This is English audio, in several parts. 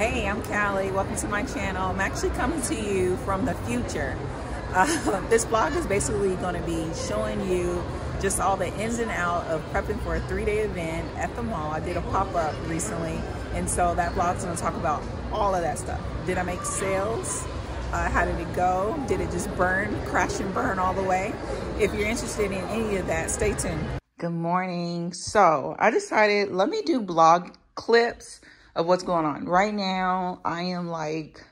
Hey, I'm Kali. Welcome to my channel. I'm actually coming to you from the future. Uh, this blog is basically going to be showing you just all the ins and out of prepping for a three-day event at the mall. I did a pop-up recently, and so that vlog is going to talk about all of that stuff. Did I make sales? Uh, how did it go? Did it just burn, crash and burn all the way? If you're interested in any of that, stay tuned. Good morning. So I decided, let me do blog clips of what's going on. Right now, I am like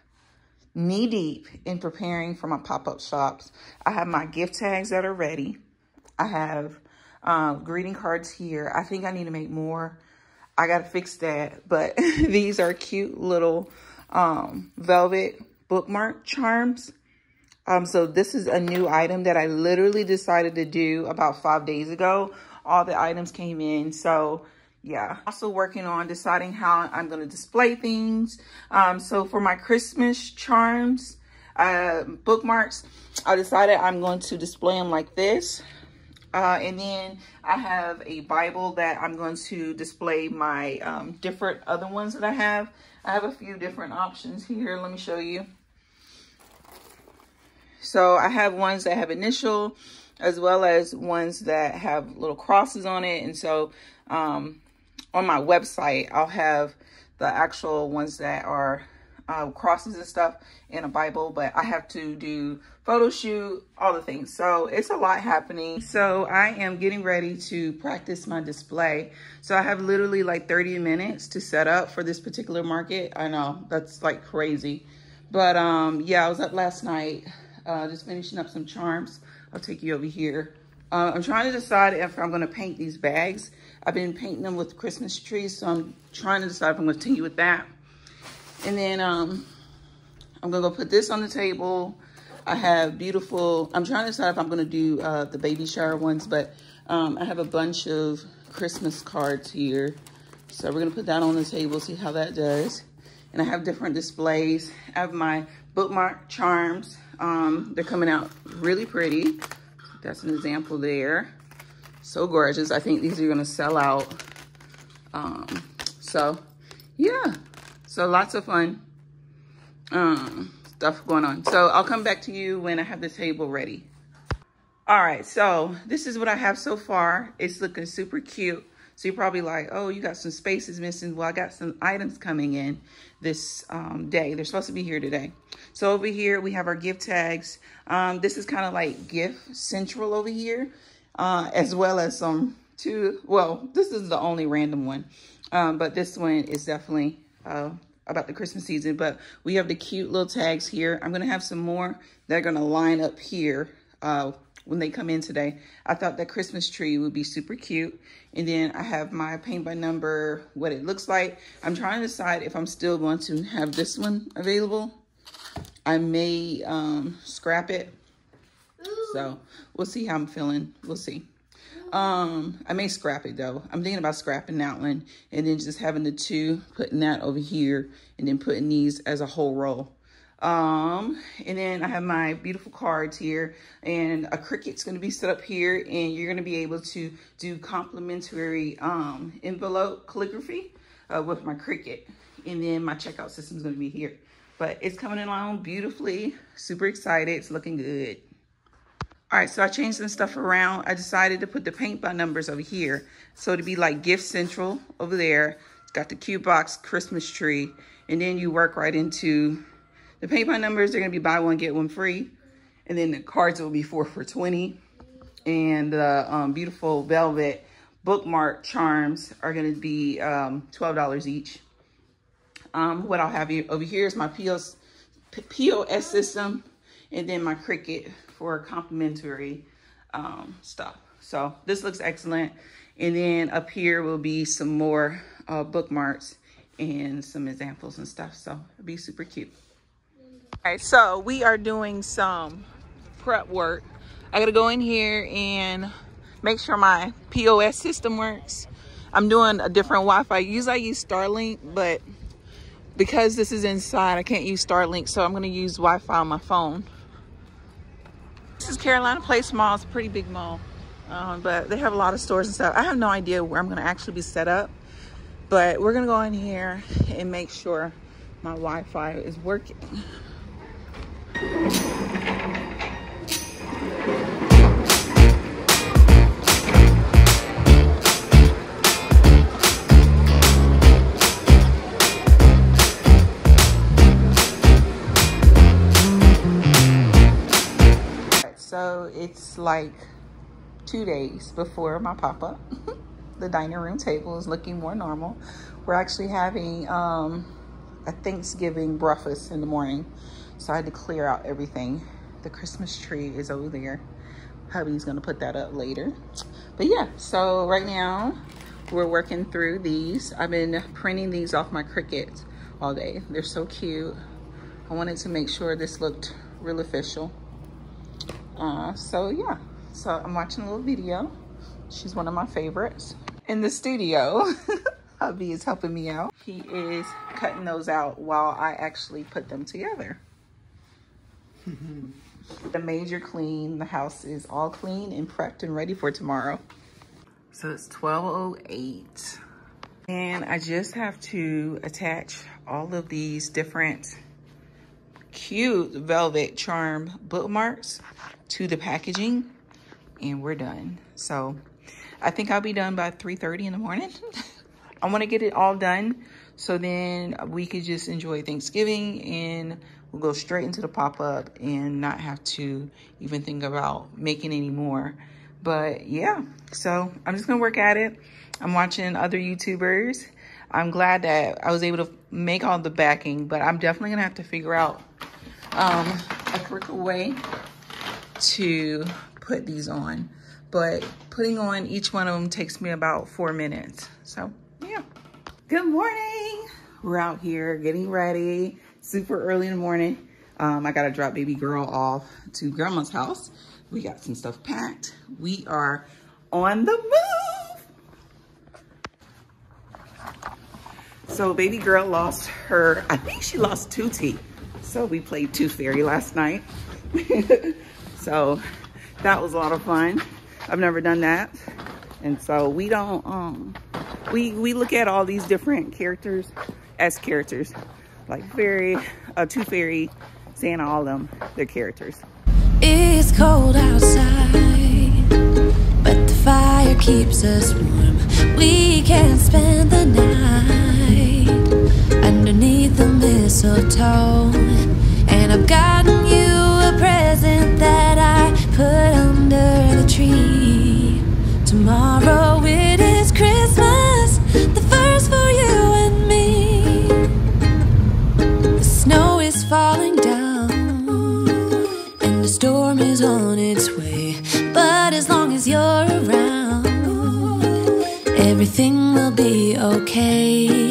knee deep in preparing for my pop-up shops. I have my gift tags that are ready. I have uh, greeting cards here. I think I need to make more. I got to fix that. But these are cute little um, velvet bookmark charms. Um, so this is a new item that I literally decided to do about five days ago. All the items came in. So yeah, also working on deciding how I'm going to display things. Um, so for my Christmas charms, uh, bookmarks, I decided I'm going to display them like this. Uh, and then I have a Bible that I'm going to display my um, different other ones that I have. I have a few different options here. Let me show you. So I have ones that have initial as well as ones that have little crosses on it. And so um, on my website, I'll have the actual ones that are uh, crosses and stuff in a Bible, but I have to do photo shoot, all the things. So it's a lot happening. So I am getting ready to practice my display. So I have literally like 30 minutes to set up for this particular market. I know that's like crazy. But um, yeah, I was up last night, uh, just finishing up some charms. I'll take you over here. Uh, I'm trying to decide if I'm going to paint these bags. I've been painting them with Christmas trees, so I'm trying to decide if I'm going to continue with that. And then um, I'm going to go put this on the table. I have beautiful, I'm trying to decide if I'm going to do uh, the baby shower ones, but um, I have a bunch of Christmas cards here. So we're going to put that on the table, see how that does. And I have different displays. I have my bookmark charms. Um, they're coming out really pretty. That's an example there. So gorgeous. I think these are going to sell out. Um, so, yeah. So lots of fun um, stuff going on. So I'll come back to you when I have the table ready. All right, so this is what I have so far. It's looking super cute. So you're probably like, oh, you got some spaces missing. Well, I got some items coming in this um, day. They're supposed to be here today. So over here, we have our gift tags. Um, this is kind of like gift central over here, uh, as well as some two. Well, this is the only random one, um, but this one is definitely uh, about the Christmas season. But we have the cute little tags here. I'm going to have some more that are going to line up here uh, when they come in today. I thought that Christmas tree would be super cute. And then I have my paint by number, what it looks like. I'm trying to decide if I'm still going to have this one available. I may um, scrap it. So we'll see how I'm feeling. We'll see. Um, I may scrap it though. I'm thinking about scrapping that one and then just having the two, putting that over here and then putting these as a whole row. Um, and then I have my beautiful cards here and a Cricut's going to be set up here and you're going to be able to do complimentary, um, envelope calligraphy, uh, with my Cricut. And then my checkout system is going to be here, but it's coming along beautifully. Super excited. It's looking good. All right, so I changed some stuff around. I decided to put the paint by numbers over here. So to be like Gift Central over there. It's got the cute box Christmas tree. And then you work right into the paint by numbers, they're going to be buy one, get one free. And then the cards will be four for 20. And the um, beautiful velvet bookmark charms are going to be um, $12 each. Um, what I'll have you over here is my POS, POS system and then my Cricut for complimentary um, stuff. So this looks excellent. And then up here will be some more uh, bookmarks and some examples and stuff. So it'll be super cute. All right, so we are doing some prep work. I gotta go in here and make sure my POS system works. I'm doing a different Wi-Fi. Usually I use Starlink, but because this is inside, I can't use Starlink, so I'm gonna use Wi-Fi on my phone. This is Carolina Place Mall. It's a pretty big mall, um, but they have a lot of stores and stuff. I have no idea where I'm gonna actually be set up, but we're gonna go in here and make sure my Wi-Fi is working. It's like two days before my pop-up. the dining room table is looking more normal. We're actually having um, a Thanksgiving breakfast in the morning. So I had to clear out everything. The Christmas tree is over there. Hubby's gonna put that up later. But yeah, so right now we're working through these. I've been printing these off my Cricut all day. They're so cute. I wanted to make sure this looked real official. Uh, so yeah, so I'm watching a little video. She's one of my favorites. In the studio, hubby is helping me out. He is cutting those out while I actually put them together. the major clean, the house is all clean and prepped and ready for tomorrow. So it's 12.08 and I just have to attach all of these different cute velvet charm bookmarks to the packaging and we're done. So I think I'll be done by 3.30 in the morning. I want to get it all done so then we could just enjoy Thanksgiving and we'll go straight into the pop-up and not have to even think about making any more. But yeah, so I'm just going to work at it. I'm watching other YouTubers. I'm glad that I was able to make all the backing, but I'm definitely going to have to figure out um, a quicker way to put these on. But putting on each one of them takes me about four minutes. So yeah. Good morning. We're out here getting ready. Super early in the morning. Um, I got to drop baby girl off to grandma's house. We got some stuff packed. We are on the move. So baby girl lost her, I think she lost two teeth. So we played Tooth Fairy last night. so that was a lot of fun. I've never done that. And so we don't, um, we, we look at all these different characters as characters. Like fairy, uh, Tooth Fairy, Santa, all them, they're characters. It's cold outside, but the fire keeps us warm. We can spend the night underneath the mistletoe. And I've gotten you a present that I put under the tree. Tomorrow it is Christmas, the first for you and me. The snow is falling down, and the storm is on its way. But as long as you're around, everything will be okay.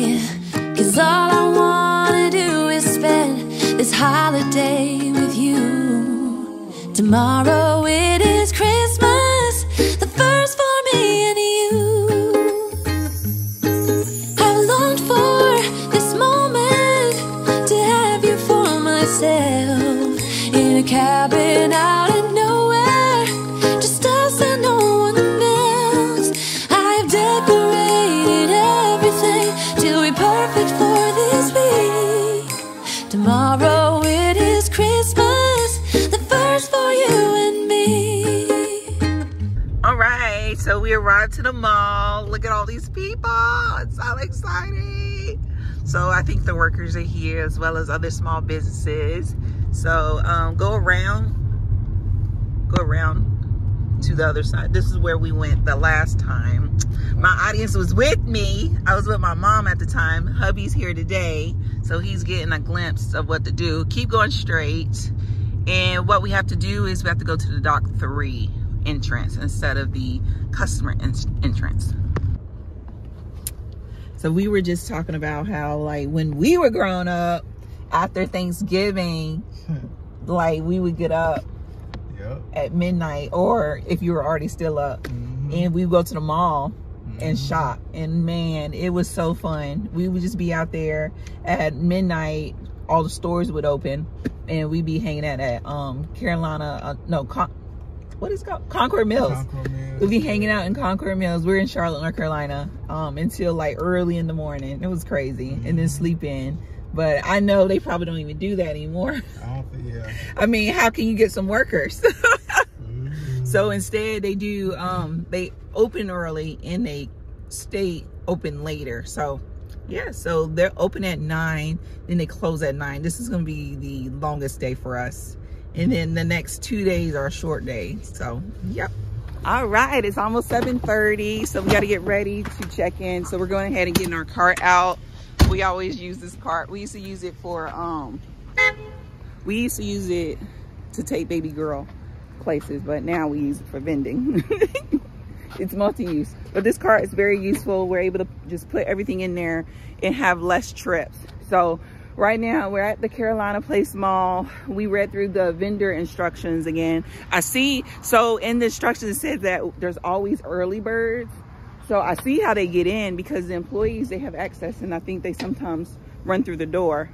Holiday with you. Tomorrow is the mall. Look at all these people. It's so exciting. So I think the workers are here as well as other small businesses. So um, go around, go around to the other side. This is where we went the last time. My audience was with me. I was with my mom at the time. Hubby's here today. So he's getting a glimpse of what to do. Keep going straight. And what we have to do is we have to go to the dock three entrance instead of the customer en entrance. So we were just talking about how like when we were growing up, after Thanksgiving, like we would get up Yep. at midnight or if you were already still up Mhm. and we would go to the mall and Mhm. shop and man it was so fun we would just be out there at midnight all the stores would open and we'd be hanging out at um carolina uh, no Con- what is it called concord mills Concord Mills. We'd be hanging out in Concord Mills. We're in Charlotte, North Carolina, um, until like early in the morning. It was crazy, and then sleep in. but I know they probably don't even do that anymore. I don't think, yeah. I mean, how can you get some workers? So instead they do, um, they open early and they stay open later. So yeah, so they're open at nine, then they close at nine. This is gonna be the longest day for us. And then the next two days are a short day. So, yep. All right, it's almost 7.30, so we gotta get ready to check in. So we're going ahead and getting our cart out. We always use this cart. We used to use it for, um, we used to use it to take baby girl places, but now we use it for vending. it's multi-use, but this cart is very useful. We're able to just put everything in there and have less trips. So right now we're at the Carolina Place Mall. We read through the vendor instructions again. I see, so in the instructions it said that there's always early birds. So I see how they get in because the employees, they have access and I think they sometimes run through the door.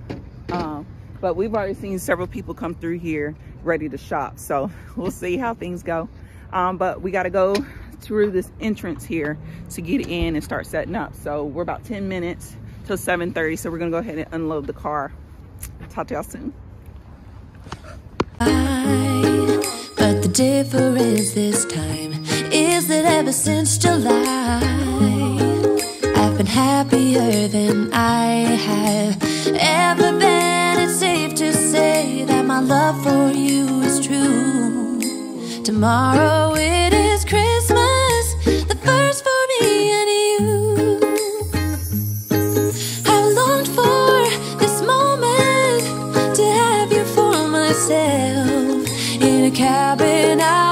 Um, but we've already seen several people come through here ready to shop. So we'll see how things go. Um, but we got to go through this entrance here to get in and start setting up. So we're about 10 minutes till 7.30. So we're to go ahead and unload the car. Talk to y'all soon. but the difference this time is that ever since July, I've been happier than I have ever been. It's safe to say that my love for you is true. Tomorrow it is Christmas, the first for me a cabin out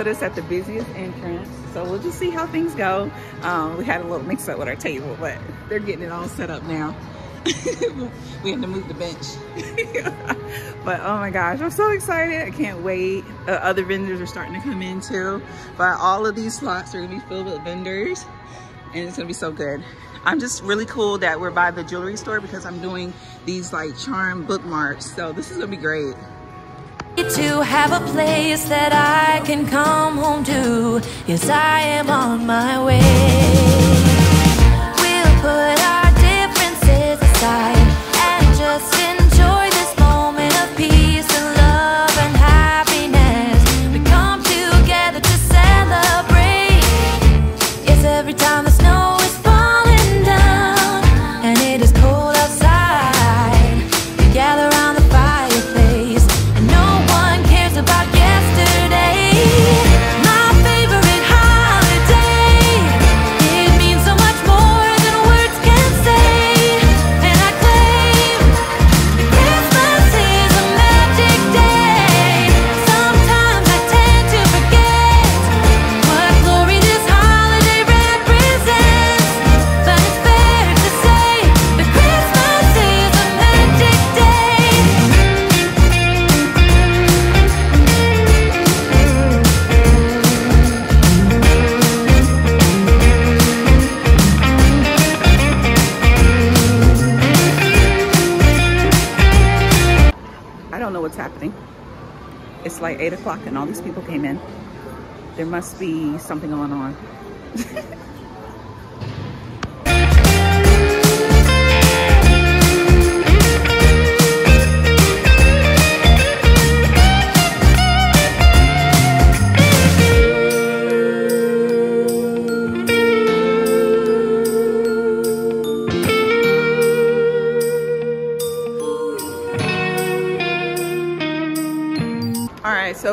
put us at the busiest entrance. So we'll just see how things go. Um, we had a little mix up with our table, but they're getting it all set up now. we had to move the bench. but oh my gosh, I'm so excited. I can't wait. Uh, other vendors are starting to come in too. But all of these slots are gonna be filled with vendors and it's gonna be so good. I'm just really cool that we're by the jewelry store because I'm doing these like charm bookmarks. So this is gonna be great. To have a place that I can come home to. Yes, I am on my way. O'clock and all these people came in. There must be something going on.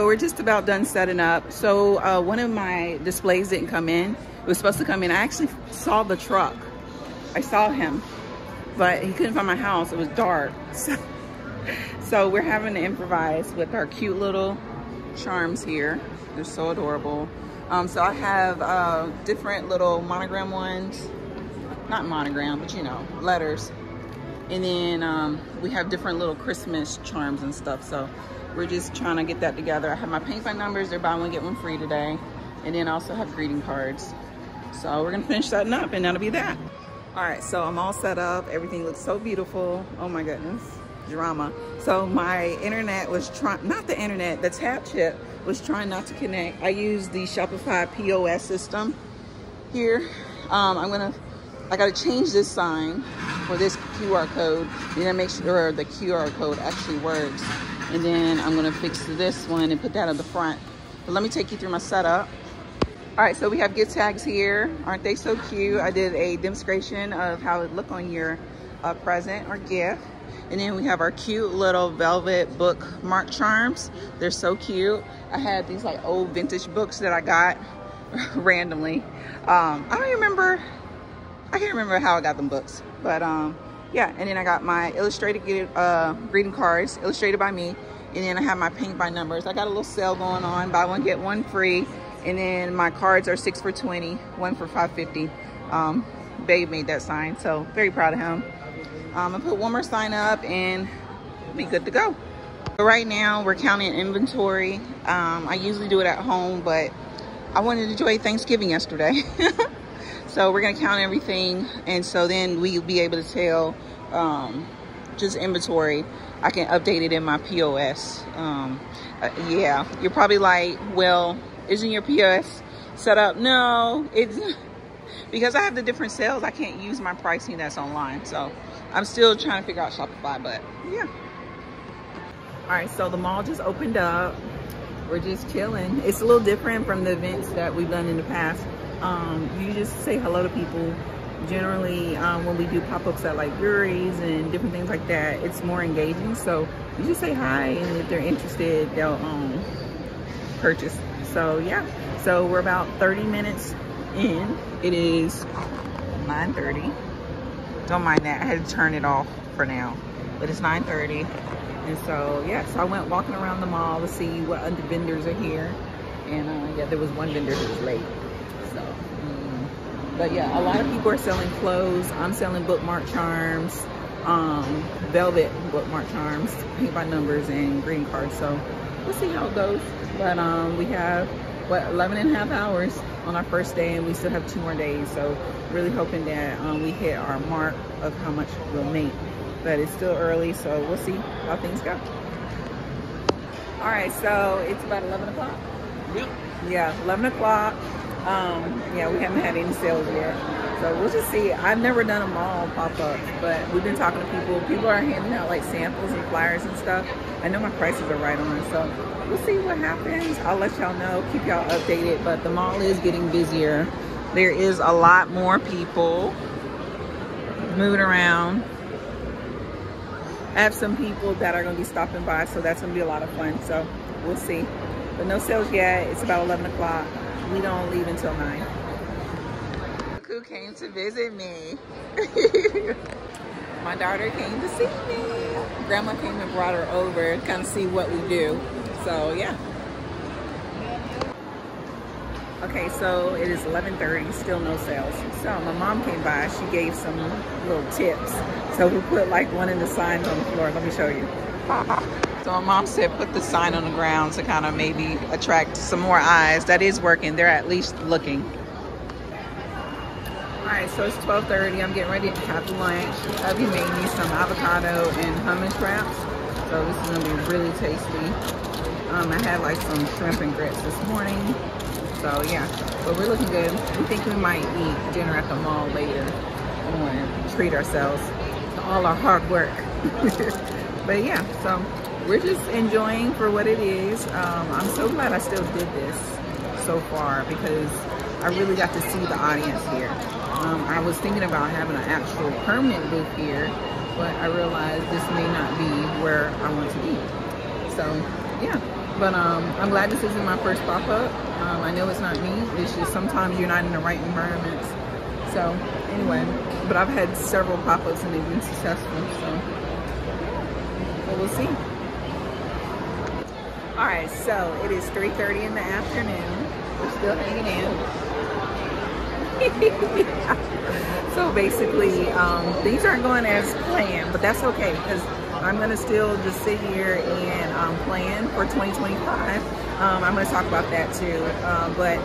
We're just about done setting up. So uh, one of my displays didn't come in. It was supposed to come in. I actually saw the truck. I saw him, but he couldn't find my house. It was dark. So, so we're having to improvise with our cute little charms here. They're so adorable. Um, so I have uh, different little monogram ones. Not monogram, but you know, letters. And then um, we have different little Christmas charms and stuff. So we're just trying to get that together. I have my paint by numbers. They're buy one, get one free today. And then also have greeting cards. So we're gonna finish setting up and that'll be that. All right, so I'm all set up. Everything looks so beautiful. Oh my goodness, drama. So my internet was trying, not the internet, the tap chip was trying not to connect. I used the Shopify POS system here. Um, I'm gonna, I gotta change this sign for this QR code and then make sure the QR code actually works. And then I'm gonna fix this one and put that on the front. But let me take you through my setup. All right, so we have gift tags here. Aren't they so cute? I did a demonstration of how it look on your uh, present or gift. And then we have our cute little velvet bookmark charms. They're so cute. I had these like old vintage books that I got randomly. Um, I don't remember, I can't remember how I got them books, but um, yeah. And then I got my illustrated uh, greeting cards, illustrated by me. And then I have my paint by numbers. I got a little sale going on, buy one, get one free. And then my cards are six for 20, one for 550. Um, Babe made that sign, so very proud of him. Um, I put one more sign up and be good to go. So right now we're counting inventory. Um, I usually do it at home, but I wanted to enjoy Thanksgiving yesterday. so we're gonna count everything. And so then we'll be able to tell um, just inventory. I can update it in my POS. Um, uh, yeah, you're probably like, well, isn't your POS set up? No, it's because I have the different sales. I can't use my pricing that's online. So I'm still trying to figure out Shopify, but yeah. All right, so the mall just opened up. We're just chilling. It's a little different from the events that we've done in the past. Um, you just say hello to people. Generally, um, when we do pop-ups at like breweries and different things like that, it's more engaging. So you just say hi, and if they're interested, they'll um, purchase. So yeah, so we're about 30 minutes in. It is 9.30. Don't mind that, I had to turn it off for now. But it's 9.30. And so, yeah, so I went walking around the mall to see what other vendors are here. And uh, yeah, there was one vendor who was late. But yeah, a lot of people are selling clothes. I'm selling bookmark charms, um, velvet bookmark charms, paint by numbers, and green cards. So we'll see how it goes. But um, we have, what, 11 and a half hours on our first day, and we still have two more days. So really hoping that um, we hit our mark of how much we'll make. But it's still early, so we'll see how things go. All right, so it's about 11 o'clock. Yep. Yeah, 11 o'clock. Um, yeah, we haven't had any sales yet. So we'll just see. I've never done a mall pop-up, but we've been talking to people. People are handing out like samples and flyers and stuff. I know my prices are right on so we'll see what happens. I'll let y'all know, keep y'all updated, but the mall is getting busier there is a lot more people moving around. I have some people that are going to be stopping by, so that's going to be a lot of fun. So we'll see. But no sales yet. It's about 11 o'clock. We don't leave until 9. Who came to visit me? My daughter came to see me. Grandma came and brought her over to kind of see what we do. So yeah. Okay, so it is 11.30, still no sales. So my mom came by, she gave some little tips. So we put like one in the signs on the floor. Let me show you. So my mom said put the sign on the ground to kind of maybe attract some more eyes. That is working. They're at least looking. All right, so it's 12.30. I'm getting ready to have lunch. Hubby made me some avocado and hummus wraps. So this is gonna be really tasty. Um, I had like some shrimp and grits this morning. So yeah, but we're looking good. We think we might eat dinner at the mall later and treat ourselves to all our hard work. but yeah, so we're just enjoying for what it is. Um, I'm so glad I still did this so far because I really got to see the audience here. Um, I was thinking about having an actual permanent booth here, but I realized this may not be where I want to be. So yeah, but um, I'm glad this isn't my first pop-up. Um, I know it's not me. It's just sometimes you're not in the right environments. So anyway, but I've had several pop-ups and they've been successful. So, so we'll see. All right, so it is 3.30 in the afternoon. We're still hanging in. so basically, um, things aren't going as planned, but that's okay because I'm gonna still just sit here and um, plan for 2025. Um, I'm gonna talk about that too. Uh, but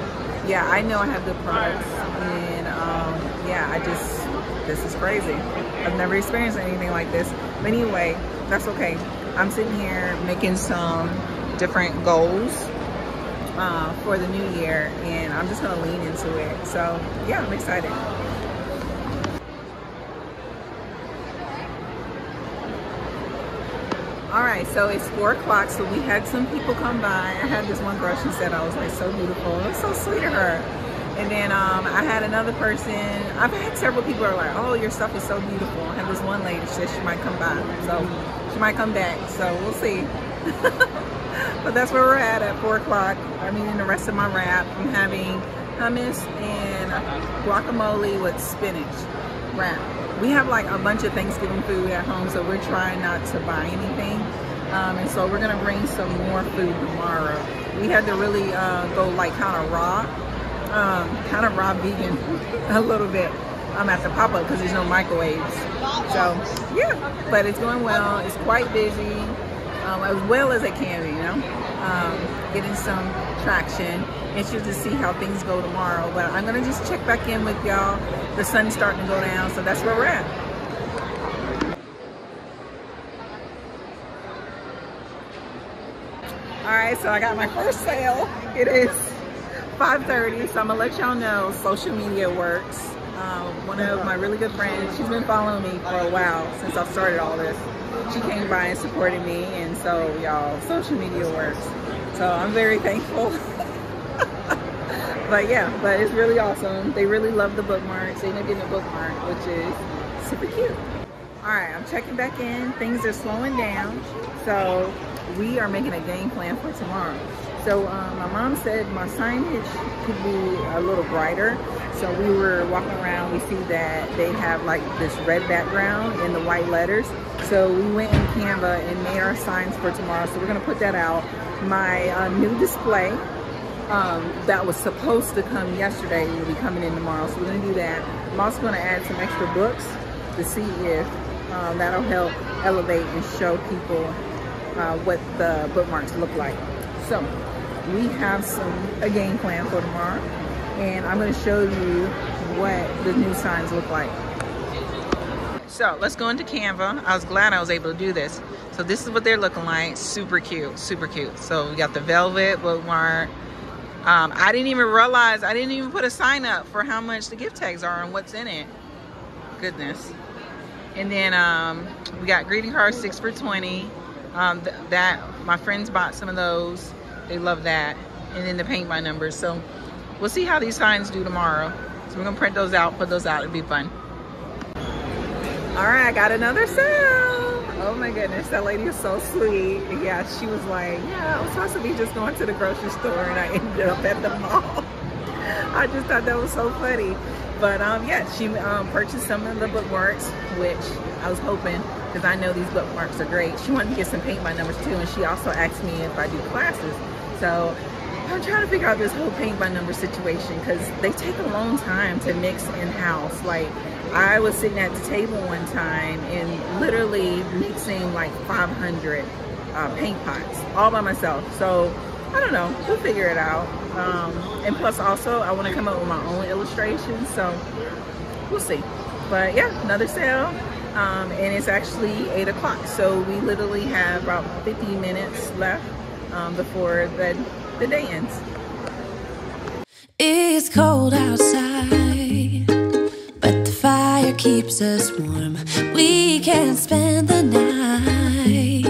yeah, I know I have good products and um, yeah, I just, this is crazy. I've never experienced anything like this. But anyway, that's okay. I'm sitting here making some different goals uh, for the new year and I'm just gonna lean into it. So yeah, I'm excited. All right, so it's four o'clock, so we had some people come by. I had this one girl, she said I was like so beautiful. It was so sweet of her. And then um, I had another person, I've had several people are like, oh, your stuff is so beautiful. I had this one lady, she said she might come by. So she might come back, so we'll see. but that's where we're at at four o'clock. I'm eating the rest of my wrap. I'm having hummus and guacamole with spinach wrap we have like a bunch of Thanksgiving food at home, so we're trying not to buy anything. Um, and so we're gonna bring some more food tomorrow. We had to really uh, go like kind of raw, um, kind of raw vegan a little bit um, at the pop-up because there's no microwaves. So yeah, but it's going well. It's quite busy, um, as well as it can you know. Um, getting some traction. Interested to see how things go tomorrow. But I'm gonna just check back in with y'all. The sun's starting to go down, so that's where we're at. All right, so I got my first sale. It is 5.30, so I'm gonna let y'all know social media works. Um, one of my really good friends, she's been following me for a while since I started all this. She came by and supported me, and so y'all, social media works. So I'm very thankful. but yeah, but it's really awesome. They really love the bookmarks. They end up getting a bookmark, which is super cute. All right, I'm checking back in. Things are slowing down. So we are making a game plan for tomorrow. So um, my mom said my signage could be a little brighter. So we were walking around, we see that they have like this red background in the white letters. So we went in Canva and made our signs for tomorrow. So we're gonna put that out. My uh, new display um, that was supposed to come yesterday will be coming in tomorrow. So we're gonna do that. I'm also gonna add some extra books to see if um, that'll help elevate and show people uh, what the bookmarks look like. So we have some a game plan for tomorrow and I'm going to show you what the new signs look like. So let's go into Canva. I was glad I was able to do this. So this is what they're looking like. Super cute, super cute. So we got the velvet bookmark. Um, I didn't even realize, I didn't even put a sign up for how much the gift tags are and what's in it. Goodness. And then um, we got greeting cards, six for 20. Um, th that, my friends bought some of those. They love that. And then the paint by numbers. So we'll see how these signs do tomorrow. So we're gonna print those out, put those out, It'd be fun. All right, I got another sale. Oh my goodness, that lady is so sweet. Yeah, she was like, yeah, I was supposed to be just going to the grocery store and I ended up at the mall. I just thought that was so funny. But um, yeah, she um, purchased some of the bookmarks, which I was hoping, because I know these bookmarks are great. She wanted to get some paint by numbers too, and she also asked me if I do classes. So I'm trying to figure out this whole paint by number situation because they take a long time to mix in-house. Like I was sitting at the table one time and literally mixing like 500 uh, paint pots all by myself. So I don't know, we'll figure it out. Um, and plus also I want to come up with my own illustrations. So we'll see. But yeah, another sale. Um, and it's actually eight o'clock. So we literally have about 50 minutes left um, before the, the day ends. It's cold outside, but the fire keeps us warm. We can spend the night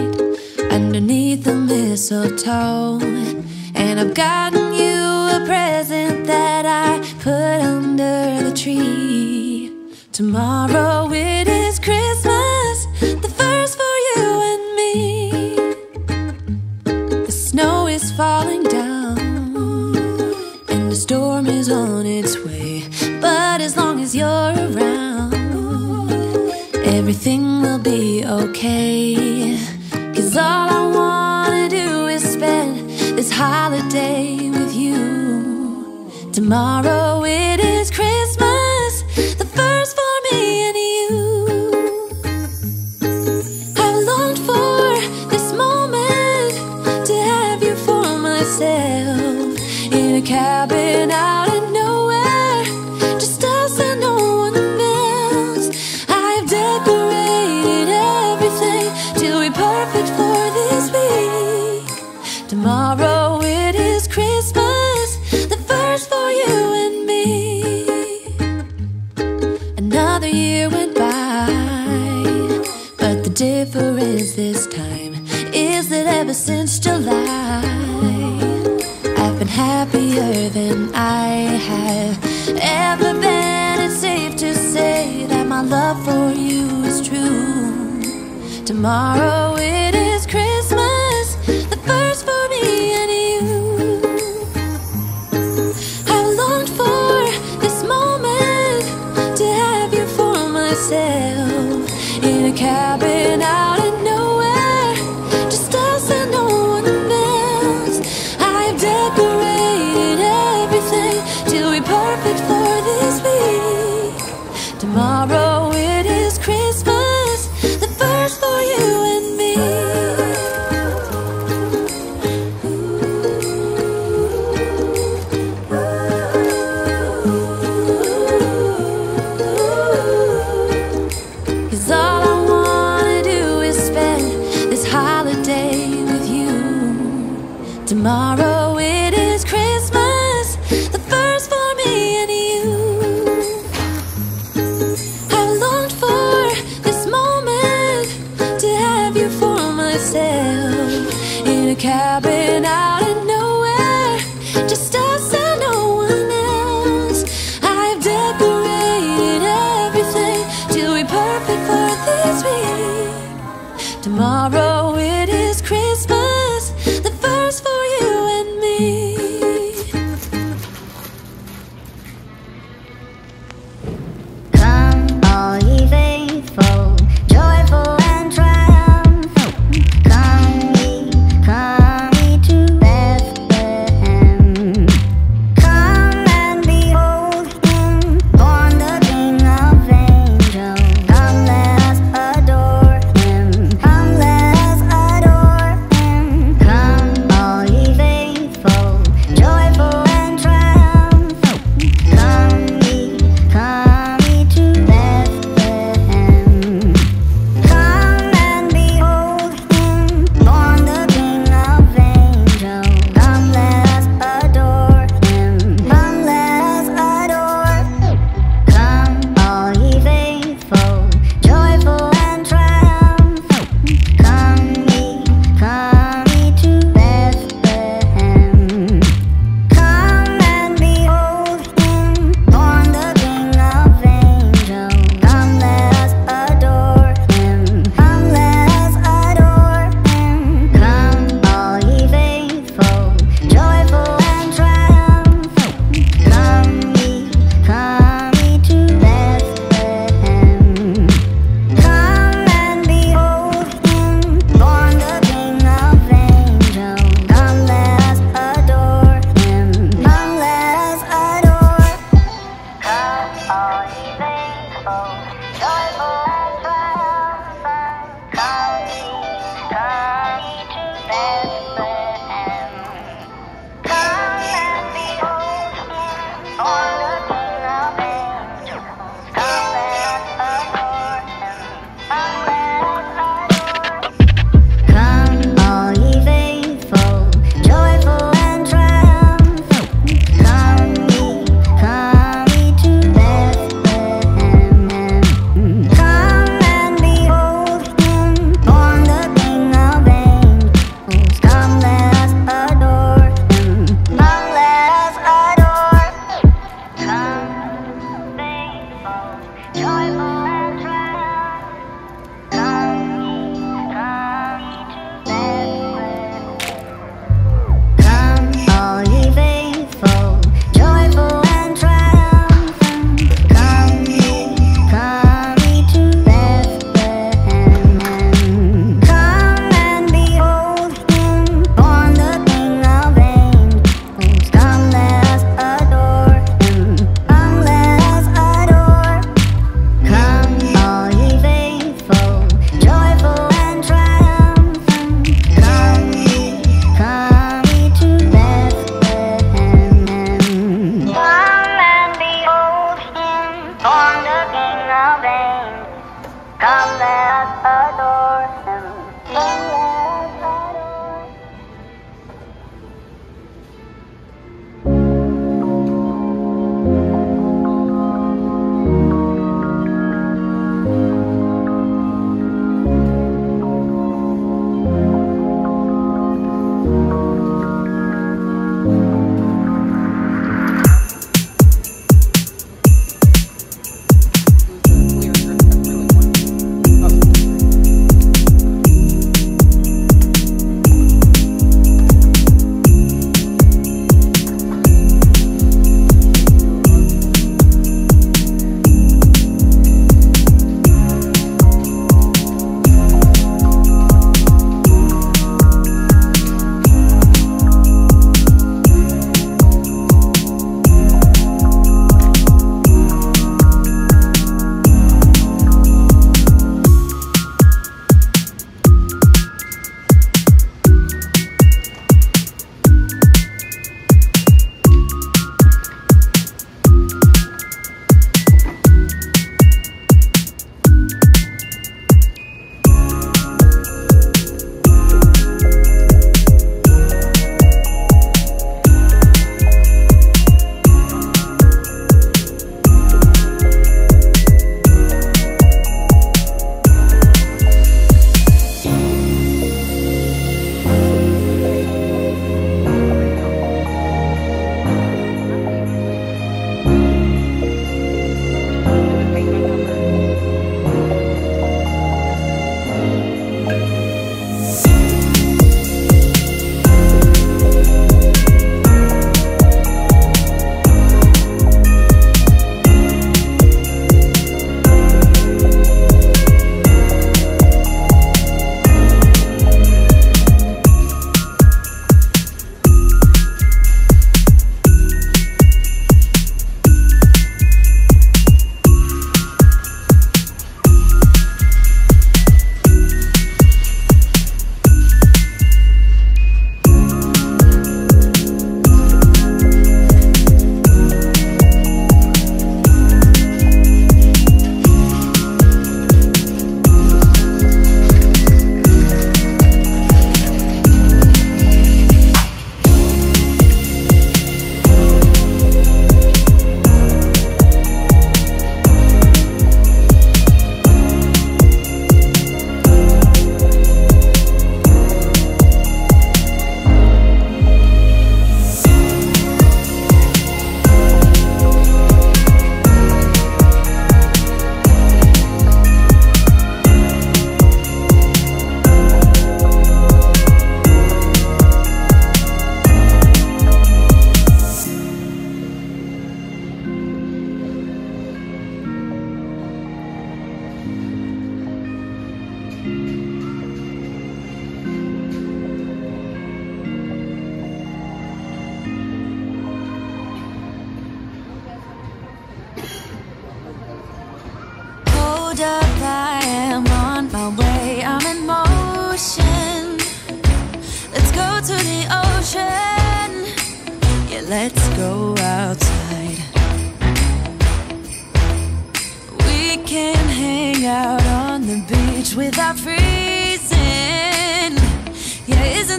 underneath the mistletoe. And I've gotten you a present that I put under the tree. Tomorrow it is Christmas, the first for you and me. The snow is falling down, and the storm is on its way. But as long as you're around, everything will be okay. Cause all holiday with you. Tomorrow it is Tomorrow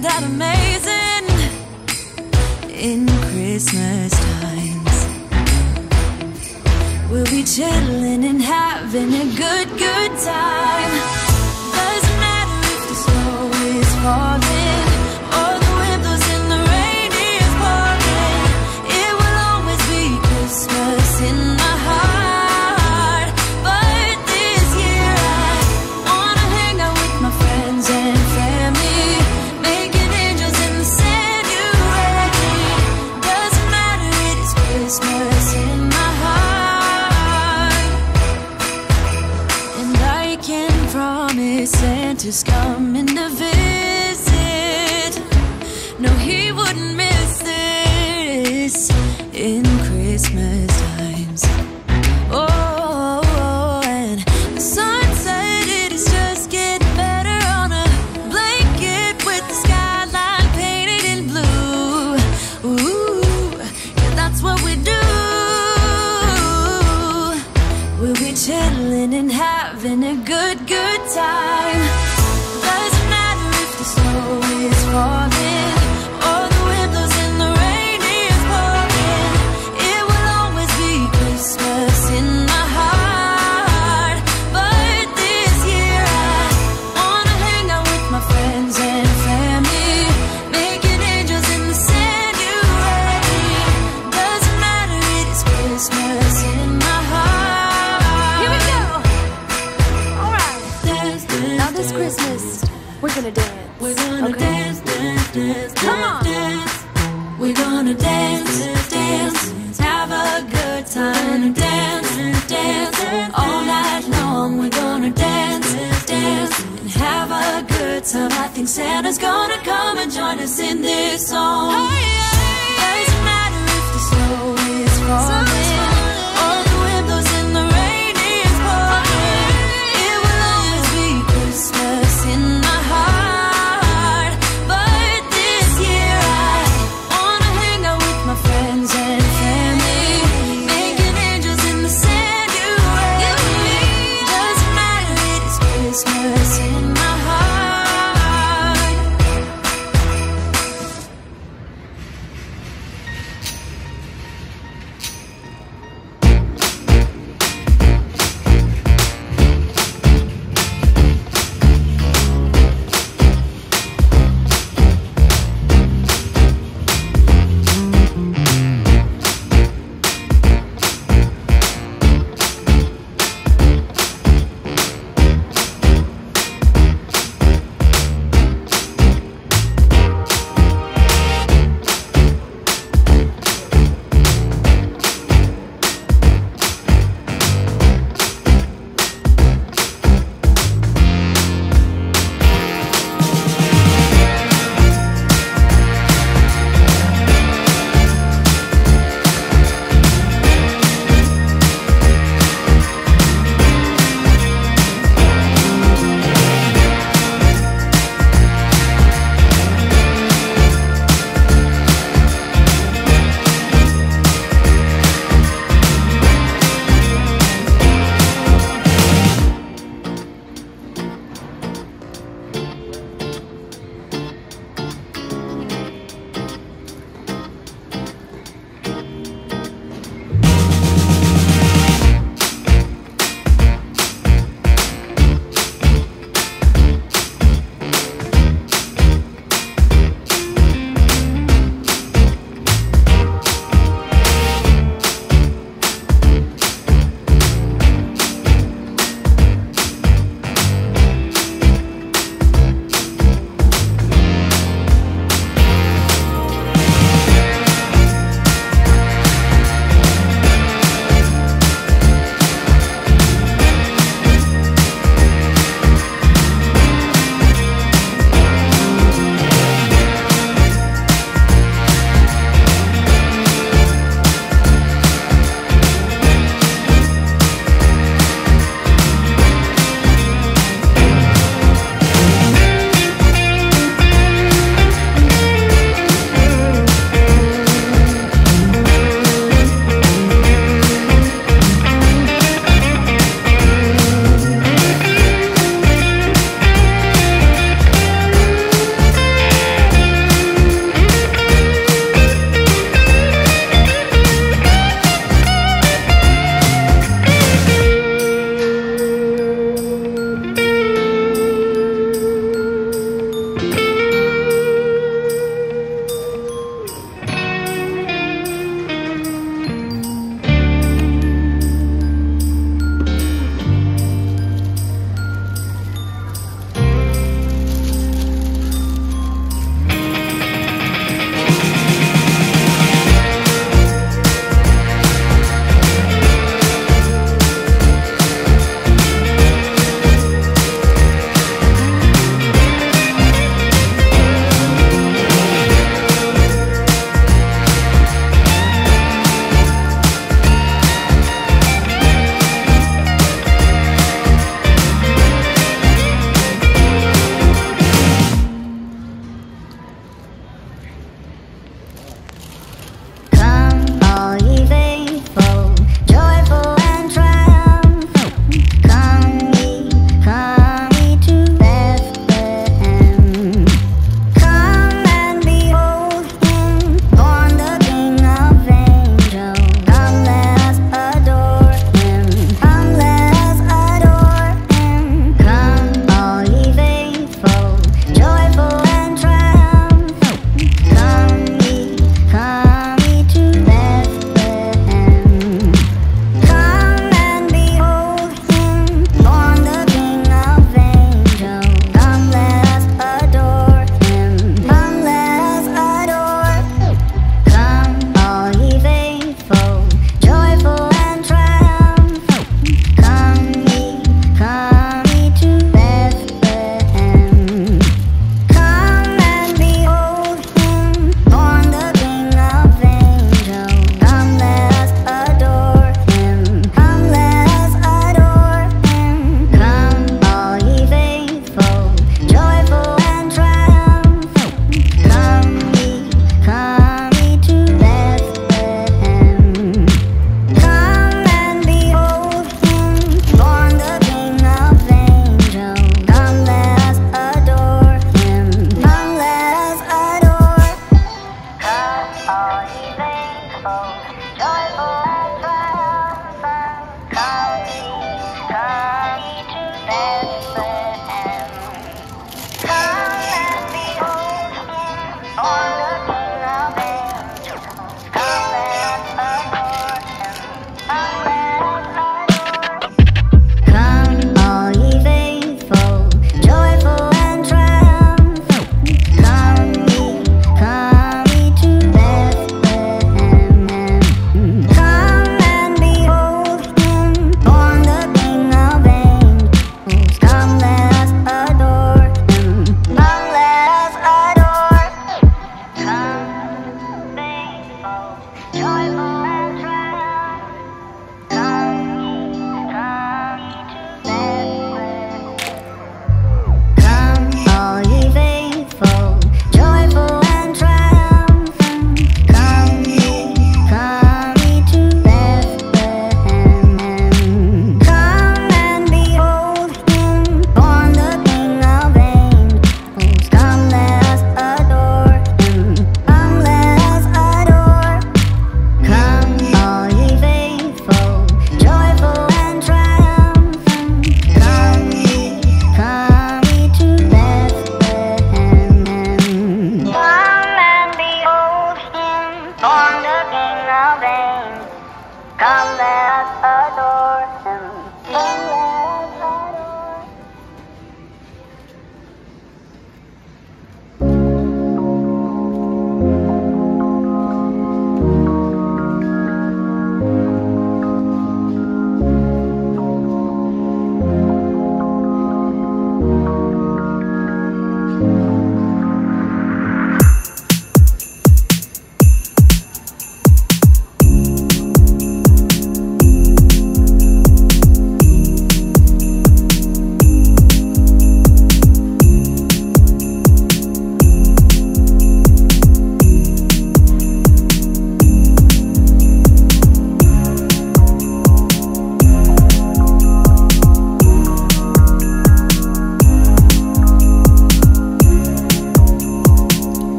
That amazing? In Christmas times, we'll be chilling and having a good, good time. Doesn't matter if the snow is falling.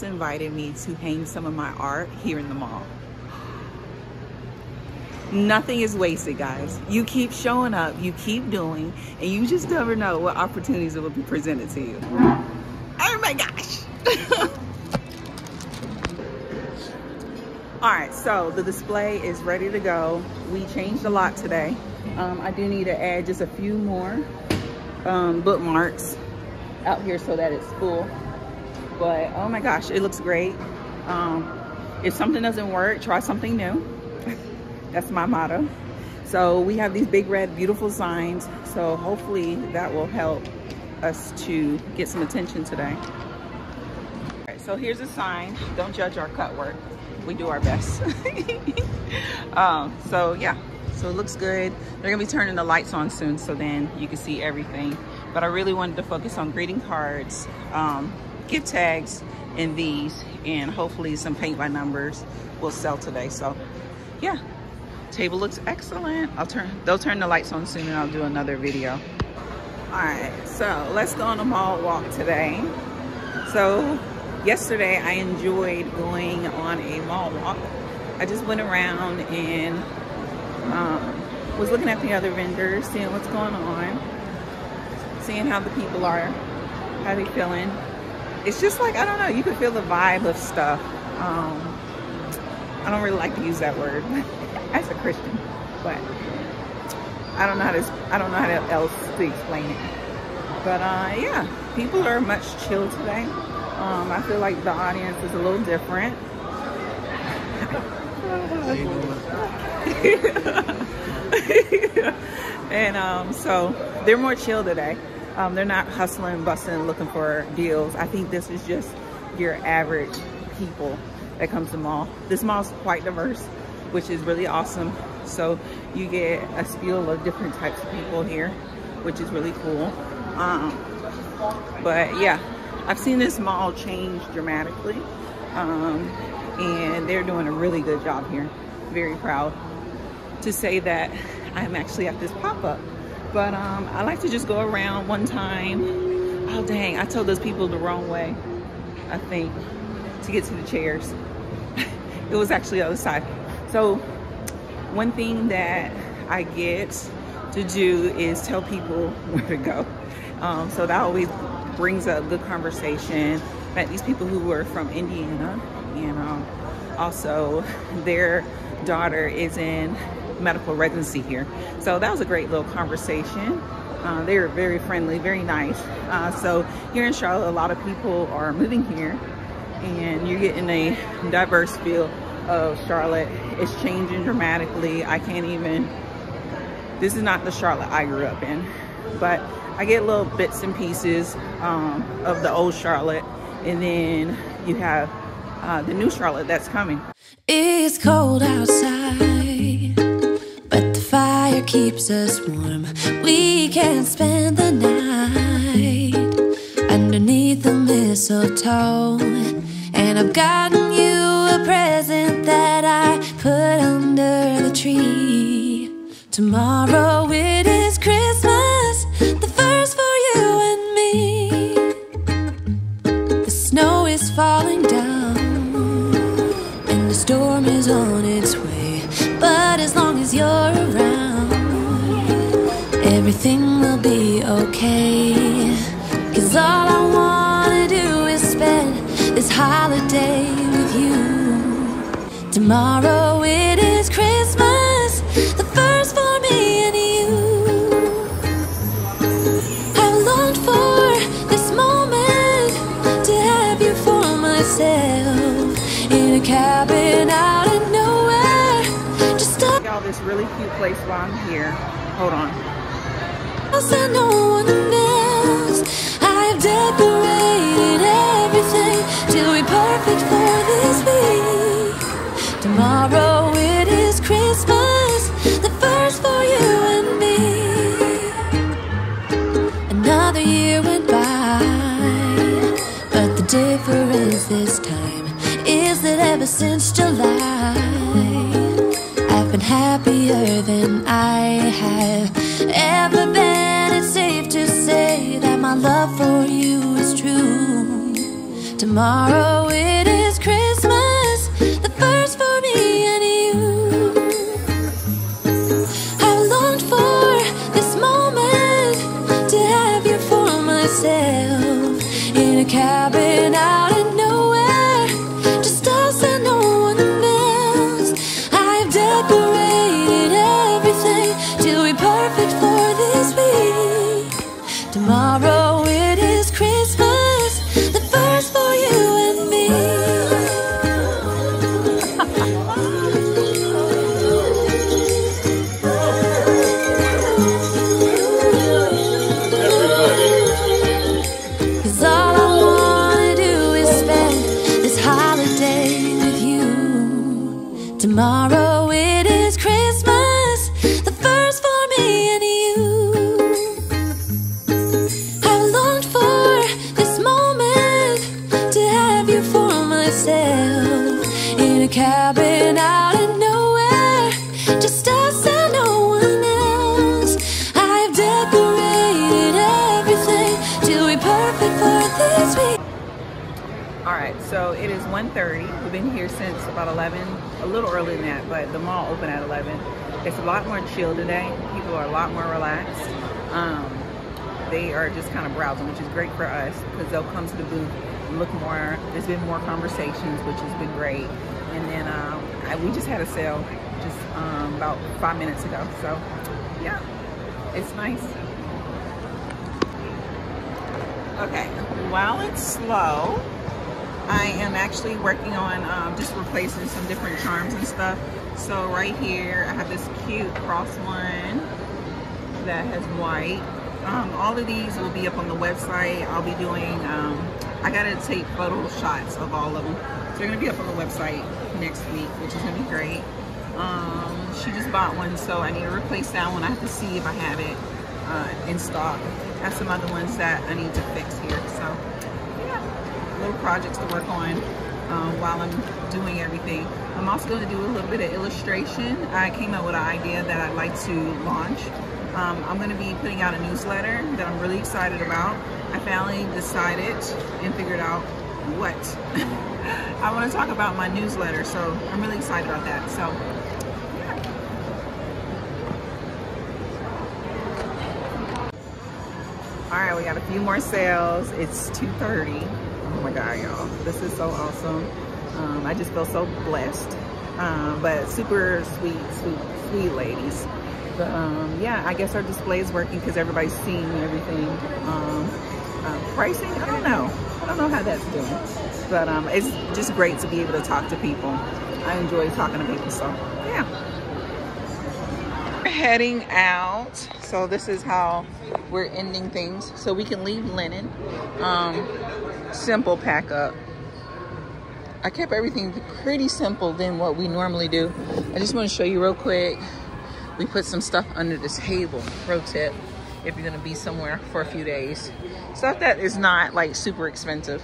Just invited me to hang some of my art here in the mall. Nothing is wasted, guys. You keep showing up, you keep doing, and you just never know what opportunities will be presented to you. Oh my gosh. All right, so the display is ready to go. We changed a lot today. Um, I do need to add just a few more um, bookmarks out here so that it's full. But oh my gosh, it looks great. Um, if something doesn't work, try something new. That's my motto. So we have these big red beautiful signs. So hopefully that will help us to get some attention today. So here's a sign. Don't judge our cut work. We do our best. um, so yeah, so it looks good. They're gonna be turning the lights on soon so then you can see everything. But I really wanted to focus on greeting cards, um, gift tags, and these, and hopefully some paint by numbers will sell today. So yeah, table looks excellent. I'll turn, they'll turn the lights on soon and I'll do another video. All right, so let's go on a mall walk today. So yesterday I enjoyed going on a mall walk. I just went around and um, was looking at the other vendors, seeing what's going on, seeing how the people are, how they feeling. It's just like, I don't know, you can feel the vibe of stuff. Um, I don't really like to use that word as a Christian, but I don't know how to, I don't know how else to explain it. But uh, yeah, people are much chill today. Um, I feel like the audience is a little different. and um, so they're more chill today. Um, they're not hustling, bustling, looking for deals. I think this is just your average people that comes to mall. This mall is quite diverse, which is really awesome. So you get a spiel of different types of people here, which is really cool. Um, but yeah, I've seen this mall change dramatically. Um, and they're doing a really good job here. Very proud to say that I'm actually at this pop-up. But um, I like to just go around one time. Oh dang, I told those people the wrong way, I think, to get to the chairs. it was actually the other side. So one thing that I get to do is tell people where to go. Um, so that always brings up good conversation. Met these people who were from Indiana and um, also their daughter is in medical residency here. So that was a great little conversation. Uh, they were very friendly, very nice. Uh, so here in Charlotte, a lot of people are moving here and you're getting a diverse feel of Charlotte. It's changing dramatically. I can't even, this is not the Charlotte I grew up in, but I get little bits and pieces um, of the old Charlotte. And then you have uh, the new Charlotte that's coming. It's cold outside, keeps us warm. We can spend the night underneath the mistletoe. And I've gotten you a present that I put under the tree. Tomorrow it is Christmas, the first for you and me. The snow is falling down and the storm is on its way. But as long as you're around, everything will be okay. Cause all I wanna do is spend this holiday with you. Tomorrow it is Christmas, the first for me and you. I've longed for this moment to have you for myself in a cabin out in nowhere. Just Y'all, this really cute place while I'm here. Hold on. Tomorrow it is Christmas, the first for you and me. Another year went by, but the difference this time is that ever since July, I've been happier than I have ever been. That love for you is true. Tomorrow is 1.30. We've been here since about 11, a little earlier than that, but the mall opened at 11. It's a lot more chill today. People are a lot more relaxed. Um, they are just kind of browsing, which is great for us because they'll come to the booth and look more. There's been more conversations, which has been great. And then um, I, we just had a sale just um, about five minutes ago. So yeah, it's nice. Okay, while it's slow, actually working on um, just replacing some different charms and stuff. So right here, I have this cute cross one that has white. Um, all of these will be up on the website. I'll be doing, um, I gotta take photo shots of all of them. So they're gonna be up on the website next week, which is gonna be great. Um, she just bought one, so I need to replace that one. I have to see if I have it uh, in stock. I have some other ones that I need to fix here. So little projects to work on um, while I'm doing everything. I'm also going to do a little bit of illustration. I came up with an idea that I'd like to launch. Um, I'm going to be putting out a newsletter that I'm really excited about. I finally decided and figured out what I want to talk about my newsletter. So I'm really excited about that. So All right, we got a few more sales. It's 2.30. Oh my God, y'all. This is so awesome. Um, I just feel so blessed. Um, but super sweet, sweet, sweet ladies. But um, yeah, I guess our display is working because everybody's seeing everything. Um, uh, pricing, I don't know. I don't know how that's doing. But um, it's just great to be able to talk to people. I enjoy talking to people, so yeah. We're heading out. So this is how we're ending things. So we can leave linen. Um, simple pack up. I kept everything pretty simple than what we normally do. I just want to show you real quick. We put some stuff under this table. Pro tip if you're gonna be somewhere for a few days. Stuff that is not like super expensive.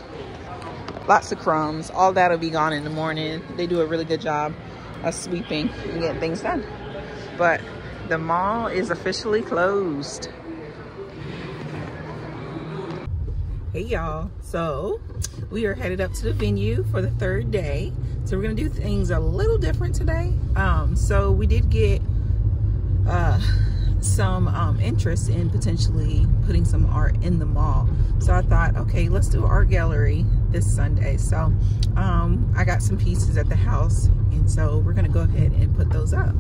Lots of crumbs. All that'll be gone in the morning. They do a really good job of sweeping and getting things done. But the mall is officially closed. Hey y'all, so we are headed up to the venue for the third day. So we're gonna do things a little different today. Um, so we did get uh, some um, interest in potentially putting some art in the mall. So I thought, okay, let's do art gallery this Sunday. So um, I got some pieces at the house and so we're gonna go ahead and put those up.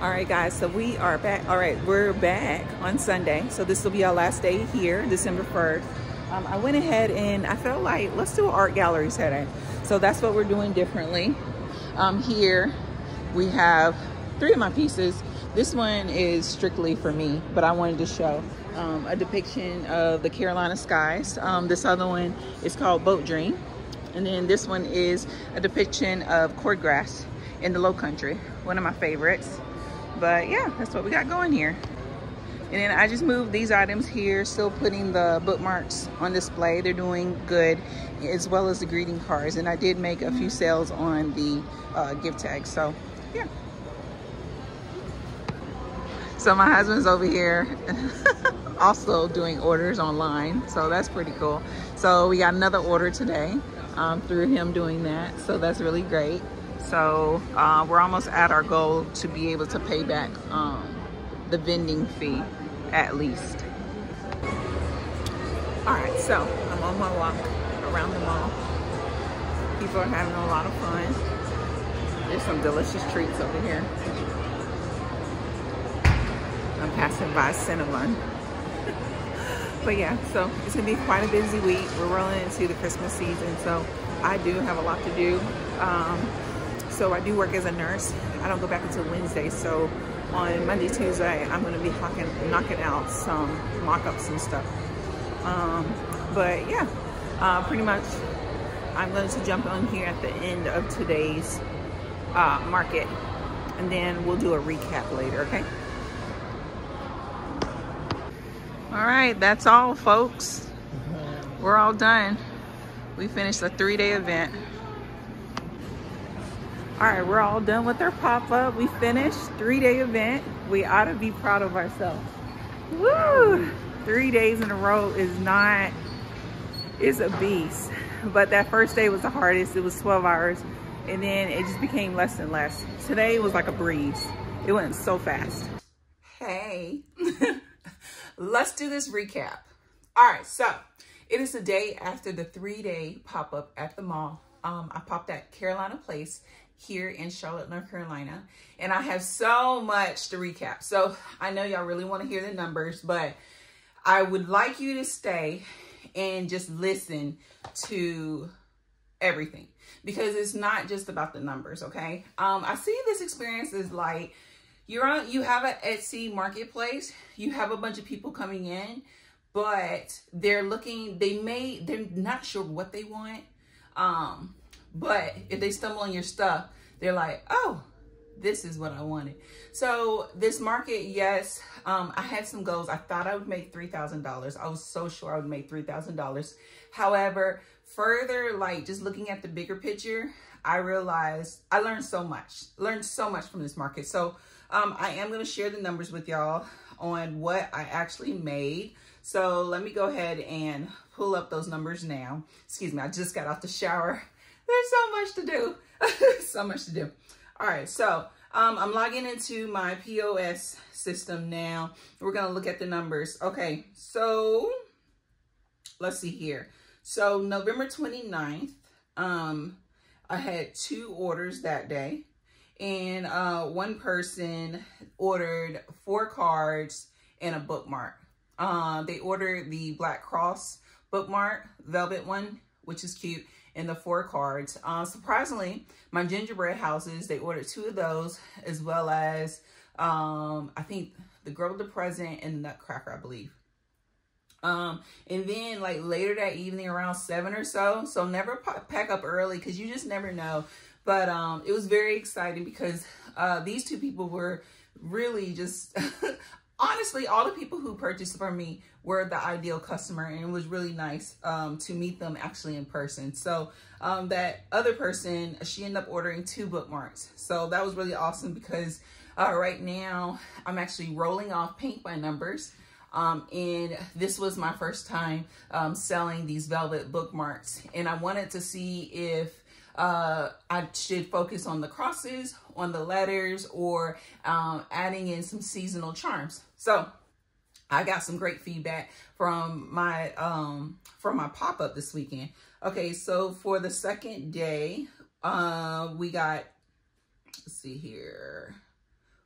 All right, guys, so we are back. All right, we're back on Sunday. So this will be our last day here, December 1st. Um, I went ahead and I felt like, let's do an art gallery today. So that's what we're doing differently. Um, here we have three of my pieces. This one is strictly for me, but I wanted to show um, a depiction of the Carolina skies. Um, this other one is called Boat Dream. And then this one is a depiction of cordgrass in the low country, one of my favorites. But yeah, that's what we got going here. And then I just moved these items here, still putting the bookmarks on display. They're doing good, as well as the greeting cards. And I did make a few sales on the uh, gift tags. So yeah. So my husband's over here also doing orders online. So that's pretty cool. So we got another order today um, through him doing that. So that's really great. So uh, we're almost at our goal to be able to pay back um, the vending fee at least. All right, so I'm on my walk around the mall. People are having a lot of fun. There's some delicious treats over here. I'm passing by Cinnabon. but yeah, so it's gonna be quite a busy week. We're rolling into the Christmas season, so I do have a lot to do. Um, so I do work as a nurse. I don't go back until Wednesday, so on Monday, Tuesday, I'm gonna be knocking, knocking out some mock-ups and stuff. Um, but yeah, uh, pretty much I'm going to jump on here at the end of today's uh, market and then we'll do a recap later, okay? All right, that's all folks. We're all done. We finished a three-day event. All right, we're all done with our pop-up. We finished three-day event. We ought to be proud of ourselves. Woo! Three days in a row is not, is a beast. But that first day was the hardest. It was 12 hours. And then it just became less and less. Today was like a breeze. It went so fast. Hey, let's do this recap. All right, so it is the day after the three-day pop-up at the mall. Um, I popped at Carolina Place here in Charlotte, North Carolina. And I have so much to recap. So I know y'all really want to hear the numbers, but I would like you to stay and just listen to everything because it's not just about the numbers, okay? Um, I see this experience is like you're on, you have an Etsy marketplace, you have a bunch of people coming in, but they're looking, they may, they're not sure what they want. Um, but if they stumble on your stuff, they're like, oh, this is what I wanted. So this market, yes, um, I had some goals. I thought I would make $3,000. I was so sure I would make $3,000. However, further, like just looking at the bigger picture, I realized I learned so much, learned so much from this market. So um, I am going to share the numbers with y'all on what I actually made. So let me go ahead and pull up those numbers now. Excuse me, I just got off the shower. There's so much to do. so much to do. All right, so um, I'm logging into my POS system now. We're going to look at the numbers. Okay, so let's see here. So November 29th, um, I had two orders that day. And uh, one person ordered four cards and a bookmark. Uh, they ordered the Black Cross bookmark, velvet one, which is cute and the four cards. Uh, surprisingly, my gingerbread houses, they ordered two of those as well as, um, I think the girl with the present and the nutcracker, I believe. Um, and then like later that evening around seven or so, so never pack up early because you just never know. But um, it was very exciting because uh, these two people were really just honestly, all the people who purchased from me were the ideal customer and it was really nice um, to meet them actually in person. So um, that other person, she ended up ordering two bookmarks. So that was really awesome because uh, right now I'm actually rolling off paint by numbers. Um, and this was my first time um, selling these velvet bookmarks. And I wanted to see if uh, I should focus on the crosses, on the letters, or um, adding in some seasonal charms. So I got some great feedback from my um, from my pop-up this weekend. Okay, so for the second day, uh, we got, let's see here.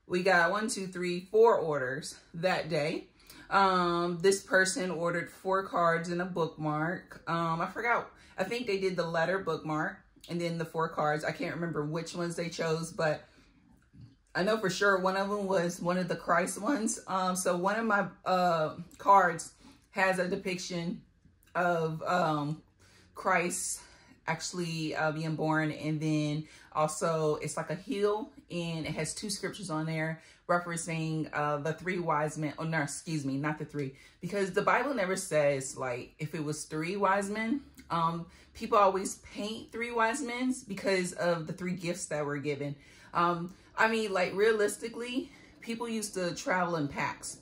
We got one, two, three, four orders that day. Um, this person ordered four cards and a bookmark. Um, I forgot, I think they did the letter bookmark and then the four cards. I can't remember which ones they chose, but I know for sure one of them was one of the Christ ones. Um, so one of my uh, cards has a depiction of um, Christ actually uh, being born and then also it's like a hill and it has two scriptures on there referencing uh, the three wise men oh no excuse me not the three because the bible never says like if it was three wise men um, people always paint three wise men because of the three gifts that were given. Um, I mean, like realistically, people used to travel in packs.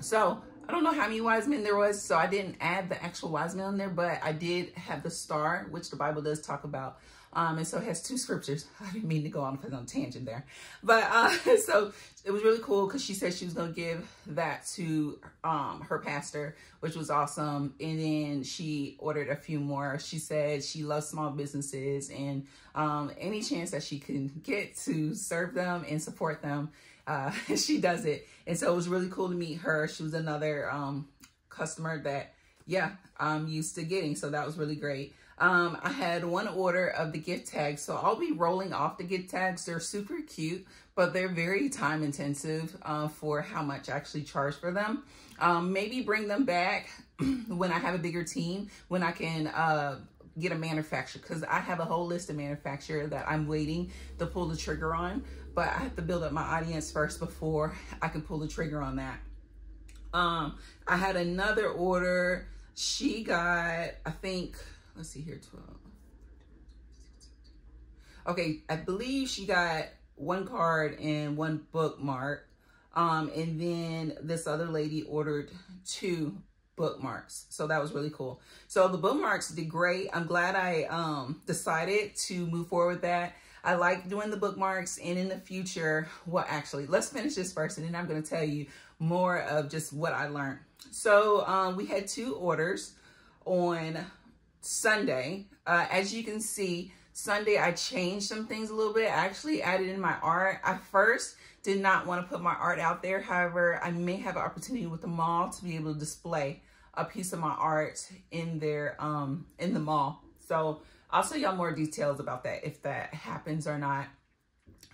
So I don't know how many wise men there was, so I didn't add the actual wise men on there, but I did have the star, which the Bible does talk about. Um, and so it has two scriptures. I didn't mean to go on a tangent there. But uh, so it was really cool because she said she was going to give that to um, her pastor, which was awesome. And then she ordered a few more. She said she loves small businesses and um, any chance that she can get to serve them and support them, uh, she does it. And so it was really cool to meet her. She was another um, customer that, yeah, I'm used to getting. So that was really great. Um, I had one order of the gift tags, so I'll be rolling off the gift tags. They're super cute, but they're very time intensive uh, for how much I actually charge for them. Um, maybe bring them back when I have a bigger team, when I can uh, get a manufacturer, because I have a whole list of manufacturer that I'm waiting to pull the trigger on, but I have to build up my audience first before I can pull the trigger on that. Um, I had another order. She got, I think, let's see here, 12. Okay, I believe she got one card and one bookmark. Um, and then this other lady ordered two bookmarks. So that was really cool. So the bookmarks did great. I'm glad I um, decided to move forward with that. I like doing the bookmarks and in the future, well, actually, let's finish this first and then I'm going to tell you more of just what I learned. So um, we had two orders on Sunday. Uh, as you can see, Sunday I changed some things a little bit. I actually added in my art. I first did not want to put my art out there. However, I may have an opportunity with the mall to be able to display a piece of my art in there um, in the mall. So I'll show y'all more details about that if that happens or not.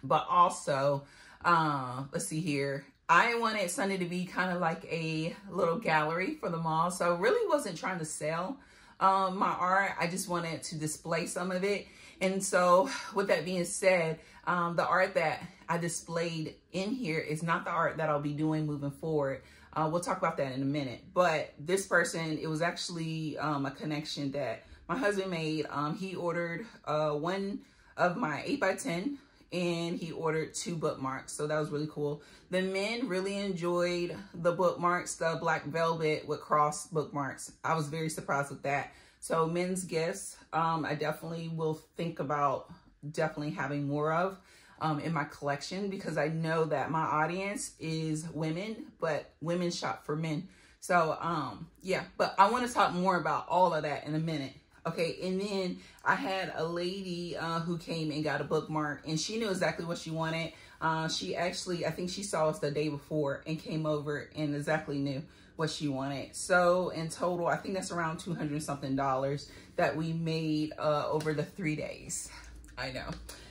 But also, uh, let's see here. I wanted Sunday to be kind of like a little gallery for the mall. So really wasn't trying to sell um, my art. I just wanted to display some of it. And so with that being said, um, the art that I displayed in here is not the art that I'll be doing moving forward. Uh, we'll talk about that in a minute. But this person, it was actually um, a connection that my husband made. Um, he ordered uh, one of my 8 by 10 and he ordered two bookmarks. So that was really cool. The men really enjoyed the bookmarks, the black velvet with cross bookmarks. I was very surprised with that. So men's gifts, um, I definitely will think about definitely having more of um, in my collection because I know that my audience is women, but women shop for men. So um, yeah, but I want to talk more about all of that in a minute. Okay, and then I had a lady uh, who came and got a bookmark, and she knew exactly what she wanted. Uh, she actually, I think she saw us the day before and came over and exactly knew what she wanted. So in total, I think that's around 200 something dollars that we made uh, over the three days. I know.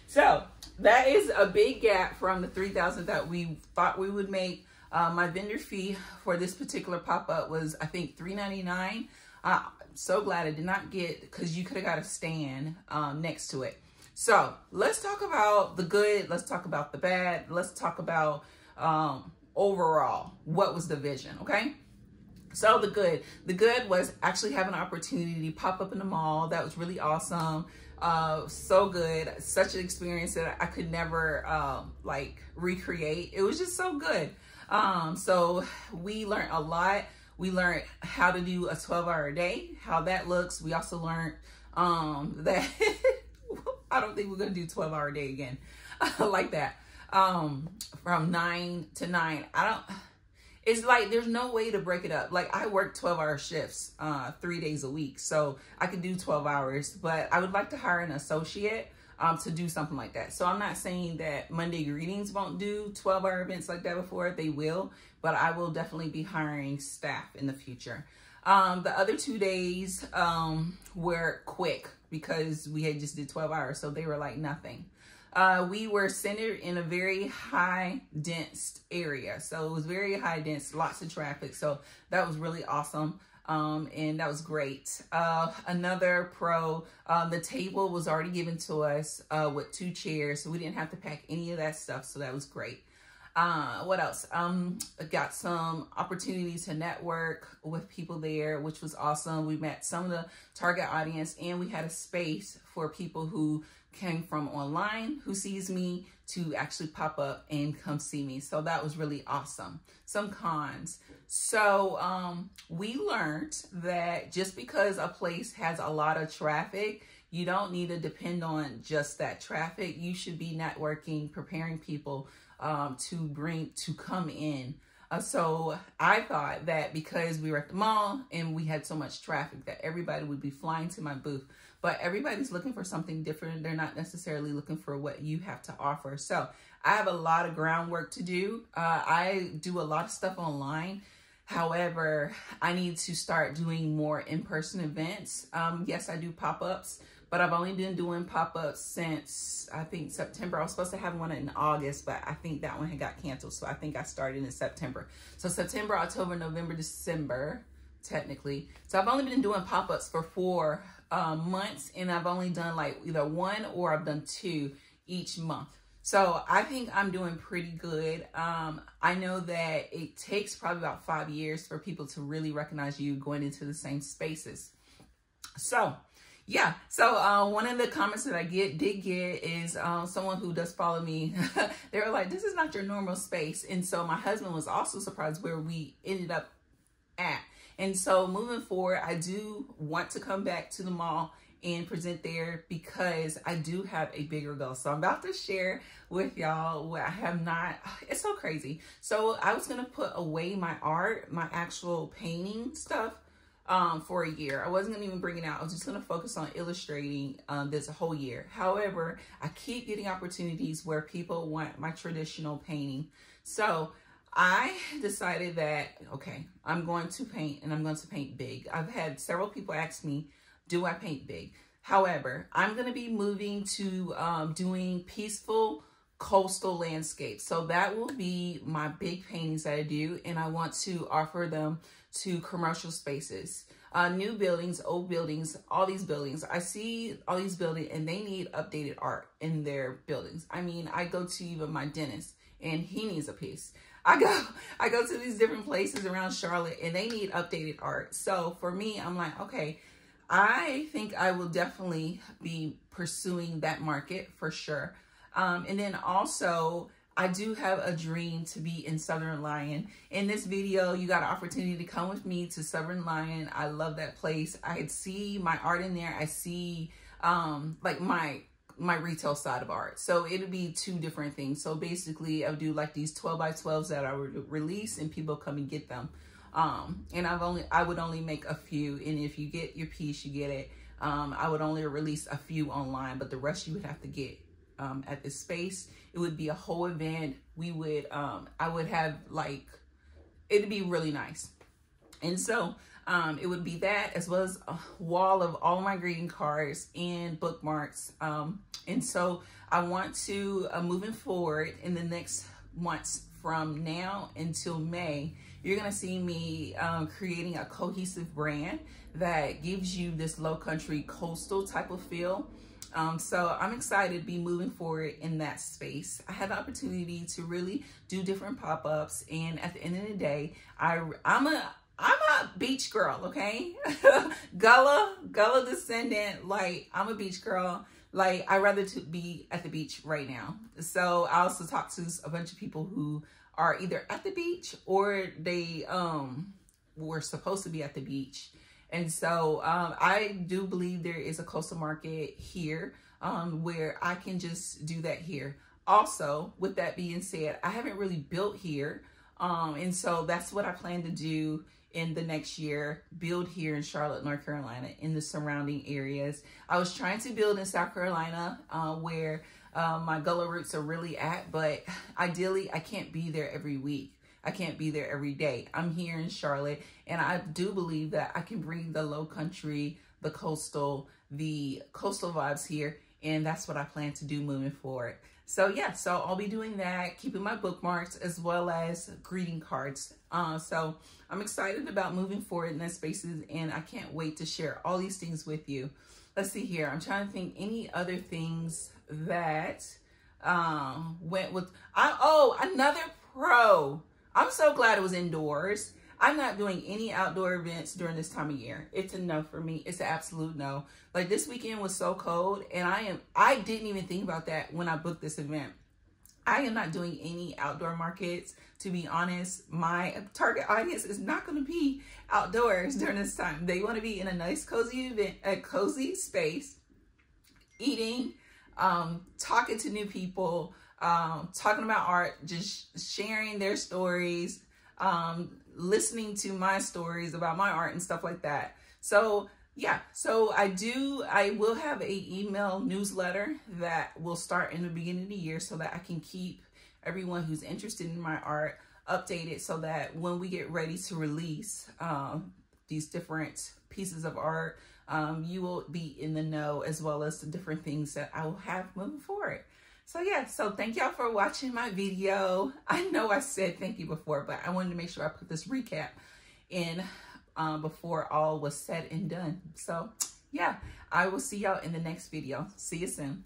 So that is a big gap from the 3000 that we thought we would make. Uh, my vendor fee for this particular pop-up was, I think, 3.99. Uh, so glad I did not get, because you could have got a stand um, next to it. So let's talk about the good. Let's talk about the bad. Let's talk about um, overall, what was the vision, okay? So the good, the good was actually having an opportunity to pop up in the mall. That was really awesome. Uh, so good. Such an experience that I could never um, like recreate. It was just so good. Um, so we learned a lot. We learned how to do a 12 hour day, how that looks. We also learned um, that I don't think we're going to do 12 hour day again like that. Um, from nine to nine. I don't, it's like there's no way to break it up. Like I work 12 hour shifts, uh, three days a week. So I could do 12 hours, but I would like to hire an associate um, to do something like that. So I'm not saying that Monday Greetings won't do 12 hour events like that before. They will, but I will definitely be hiring staff in the future. Um, the other two days um, were quick because we had just did 12 hours. So they were like nothing. Uh, we were centered in a very high dense area. So it was very high dense, lots of traffic. So that was really awesome. Um, and that was great. Uh, another pro, um, the table was already given to us uh, with two chairs, so we didn't have to pack any of that stuff, so that was great. Uh, what else? Um, got some opportunities to network with people there, which was awesome. We met some of the target audience and we had a space for people who came from online, who sees me to actually pop up and come see me. So that was really awesome. Some cons. So um, we learned that just because a place has a lot of traffic, you don't need to depend on just that traffic. You should be networking, preparing people um, to bring to come in. Uh, so I thought that because we were at the mall and we had so much traffic that everybody would be flying to my booth. But everybody's looking for something different. They're not necessarily looking for what you have to offer. So I have a lot of groundwork to do. Uh, I do a lot of stuff online. However, I need to start doing more in-person events. Um, yes, I do pop-ups but I've only been doing pop-ups since I think September. I was supposed to have one in August, but I think that one had got canceled. So I think I started in September. So September, October, November, December, technically. So I've only been doing pop-ups for four um, months and I've only done like either one or I've done two each month. So I think I'm doing pretty good. Um, I know that it takes probably about five years for people to really recognize you going into the same spaces. So yeah so uh, one of the comments that i get did get is uh, someone who does follow me they were like this is not your normal space and so my husband was also surprised where we ended up at and so moving forward i do want to come back to the mall and present there because I do have a bigger goal. So I'm about to share with y'all what I have not, it's so crazy. So I was to put away my art, my actual painting stuff um, for a year. I wasn't gonna even bring it out. I was just gonna focus on illustrating um, this whole year. However, I keep getting opportunities where people want my traditional painting. So I decided that, okay, I'm going to paint and I'm going to paint big. I've had several people ask me, do I paint big? However, I'm going to be moving to um, doing peaceful coastal landscapes. So that will be my big paintings that I do. And I want to offer them to commercial spaces, uh, new buildings, old buildings, all these buildings. I see all these buildings and they need updated art in their buildings. I mean, I go to even my dentist and he needs a piece. I go, I go to these different places around Charlotte and they need updated art. So for me, I'm like, okay, I think I will definitely be pursuing that market for sure. Um, and then also I do have a dream to be in Southern Lion. In this video, you got an opportunity to come with me to Southern Lion. I love that place. I see my art in there. I see um, like my my retail side of art. So it'll be two different things. So basically, I'll do like these 12 by 12s that I would release and people come and get them. Um, and I've only I would only make a few. And if you get your piece, you get it. Um, I would only release a few online, but the rest you would have to get um, at the space. It would be a whole event. We would, um, I would have like, it'd be really nice. And so um, it would be that as well as a wall of all my greeting cards and bookmarks. Um, and so I want to, uh, moving forward in the next months from now until May, you're gonna see me um, creating a cohesive brand that gives you this low country coastal type of feel. Um, so I'm excited to be moving forward in that space. I had the opportunity to really do different pop-ups and at the end of the day, I, I'm a, I'm a beach girl, okay? Gullah, Gullah descendant, like I'm a beach girl. Like I'd rather to be at the beach right now. So I also talked to a bunch of people who are either at the beach or they um were supposed to be at the beach and so um, I do believe there is a coastal market here um, where I can just do that here. Also, with that being said, I haven't really built here. Um, and so that's what I plan to do in the next year, build here in Charlotte, North Carolina, in the surrounding areas. I was trying to build in South Carolina uh, where uh, my Gullah roots are really at, but ideally I can't be there every week. I can't be there every day. I'm here in Charlotte, and I do believe that I can bring the low country, the coastal, the coastal vibes here, and that's what I plan to do moving forward. So yeah, so I'll be doing that, keeping my bookmarks as well as greeting cards. Uh, so I'm excited about moving forward in that spaces, and I can't wait to share all these things with you. Let's see here. I'm trying to think any other things that um, went with. I oh another pro I'm so glad it was indoors. I'm not doing any outdoor events during this time of year. It's a no for me. It's an absolute no. Like this weekend was so cold and I am I didn't even think about that when I booked this event. I am not doing any outdoor markets. To be honest, my target audience is not going to be outdoors during this time. They want to be in a nice, cozy event, a cozy space, eating, um, talking to new people, um, talking about art, just sharing their stories, um, listening to my stories about my art and stuff like that. So yeah, so I do, I will have a email newsletter that will start in the beginning of the year so that I can keep everyone who's interested in my art updated so that when we get ready to release um, these different pieces of art, um, you will be in the know as well as the different things that I will have moving forward. So yeah, so thank y'all for watching my video. I know I said thank you before, but I wanted to make sure I put this recap in um, before all was said and done. So yeah, I will see y'all in the next video. See you soon.